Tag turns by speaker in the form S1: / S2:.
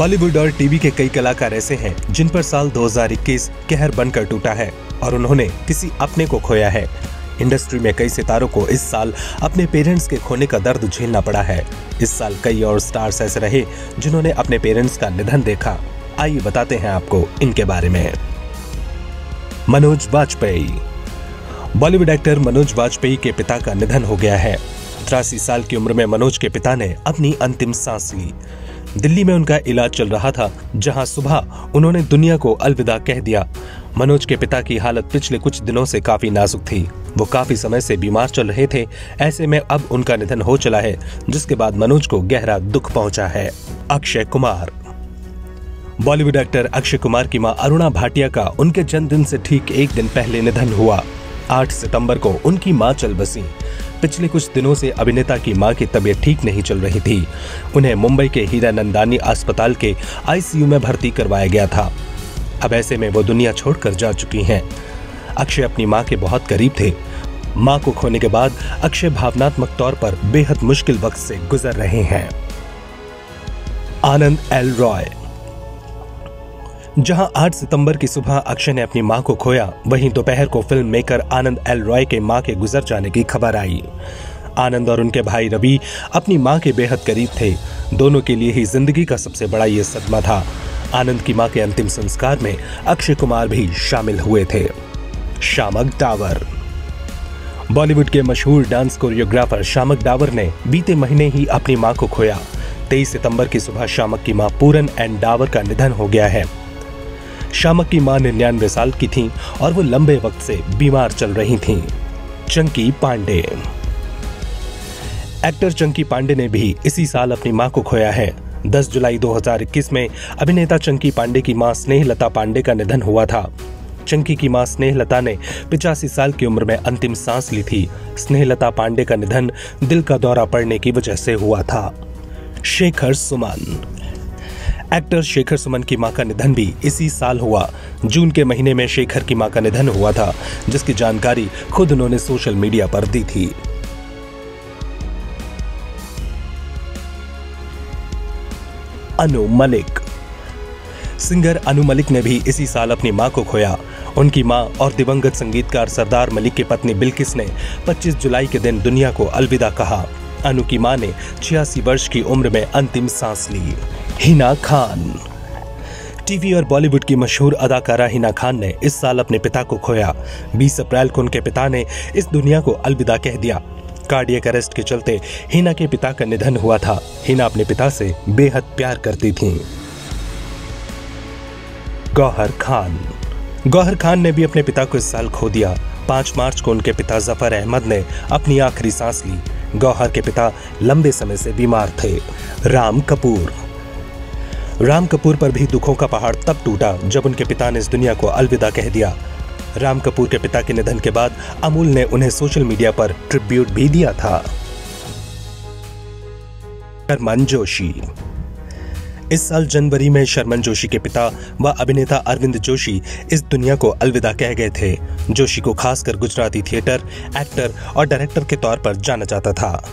S1: बॉलीवुड और टीवी के कई कलाकार ऐसे हैं, जिन पर साल 2021 कहर बनकर टूटा है और उन्होंने किसी अपने को खोया है। इंडस्ट्री में कई सितारों को इस साल अपने पेरेंट्स के खोने का दर्द झेलना पड़ा है। इस साल कई और स्टार्स ऐसे रहे, जिन्होंने अपने पेरेंट्स का निधन देखा। आइए बताते हैं आपको इनके बारे में। मनोज वाजपेयी। बॉलीवुड एक्टर मनोज वाजपेयी के पिता का निधन हो गया है। तिरासी साल की उम्र में मनोज के पिता ने अपनी अंतिम सांस ली। दिल्ली में उनका इलाज चल रहा था, जहाँ सुबह उन्होंने दुनिया को अलविदा कह दिया। मनोज के पिता की हालत पिछले कुछ दिनों से काफ़ी नाजुक थी। वो काफ़ी समय से बीमार चल रहे थे, ऐसे में अब उनका निधन हो चला है, जिसके बाद मनोज को गहरा दुख पहुँचा है। अक्षय कुमार बॉलीवुड एक्टर अक्षय कुमार की माँ अरुणा भाटिया का उनके जन्मदिन से ठीक एक दिन पहले निधन हुआ। 8 सितंबर को उनकी माँ चल बसी। पिछले कुछ दिनों से अभिनेता की माँ की तबीयत ठीक नहीं चल रही थी। उन्हें मुंबई के हीरा नंदानी अस्पताल के आईसीयू में भर्ती करवाया गया था। अब ऐसे में वो दुनिया छोड़कर जा चुकी हैं। अक्षय अपनी माँ के बहुत करीब थे। माँ को खोने के बाद अक्षय भावनात्मक तौर पर बेहद मुश्किल वक्त से गुजर रहे हैं। आनंद एल रॉय जहाँ 8 सितंबर की सुबह अक्षय ने अपनी माँ को खोया, वहीं दोपहर को film maker Anand L Roy के माँ के गुजर जाने की खबर आई। आनंद और उनके भाई रवि अपनी माँ के बेहद करीब थे। दोनों के लिए ही ज़िंदगी का सबसे बड़ा ये सदमा था। आनंद की माँ के अंतिम संस्कार में अक्षय कुमार भी शामिल हुए थे। शामक डावर। बॉलीवुड के मशहूर डांस कोरियोग्राफर शामक डावर ने बीते महीने ही अपनी माँ को खोया। 23 सितंबर की सुबह शामक की माँ पूरन एंड डावर का निधन हो गया है। शामक की माँ निन्यानवे साल की थीं और वो लंबे वक्त से बीमार चल रही थीं। चंकी पांडे। एक्टर चंकी पांडे ने भी इसी साल अपनी माँ को खोया है। 10 जुलाई 2021 में अभिनेता चंकी पांडे की माँ स्नेहलता पांडे का निधन हुआ था। चंकी की माँ स्नेहलता ने पिचासी साल की उम्र में अंतिम सांस ली थी। स्नेहलता पांडे का निधन दिल का दौरा पड़ने की वजह से हुआ था। शेखर सुमन। एक्टर शेखर सुमन की माँ का निधन भी इसी साल हुआ। जून के महीने में शेखर की माँ का निधन हुआ था, जिसकी जानकारी खुद उन्होंने सोशल मीडिया पर दी थी। अनु मलिक। सिंगर अनु मलिक ने भी इसी साल अपनी माँ को खोया। उनकी माँ और दिवंगत संगीतकार सरदार मलिक की पत्नी बिल्किस ने 25 जुलाई के दिन दुनिया को अलविदा कहा। अनु की माँ ने छियासी वर्ष की उम्र में अंतिम सांस ली। हिना खान। टीवी और बॉलीवुड की मशहूर अदाकारा हिना खान ने इस साल अपने पिता को खोया। 20 अप्रैल को उनके पिता ने इस दुनिया को अलविदा कह दिया। कार्डियक अरेस्ट के चलते हिना के पिता का निधन हुआ था। हिना अपने पिता से बेहद प्यार करती थीं। गौहर खान। गौहर खान ने भी अपने पिता को इस साल खो दिया। पाँच मार्च को उनके पिता ज़फ़र अहमद ने अपनी आखिरी सांस ली। गौहर के पिता लंबे समय से बीमार थे। राम कपूर। राम कपूर पर भी दुखों का पहाड़ तब टूटा जब उनके पिता ने इस दुनिया को अलविदा कह दिया। राम कपूर के पिता के निधन के बाद अमूल ने उन्हें सोशल मीडिया पर ट्रिब्यूट भी दिया था। शर्मन जोशी। इस साल जनवरी में शर्मन जोशी के पिता व अभिनेता अरविंद जोशी इस दुनिया को अलविदा कह गए थे। जोशी को खासकर गुजराती थिएटर, एक्टर और डायरेक्टर के तौर पर जाना जाता था।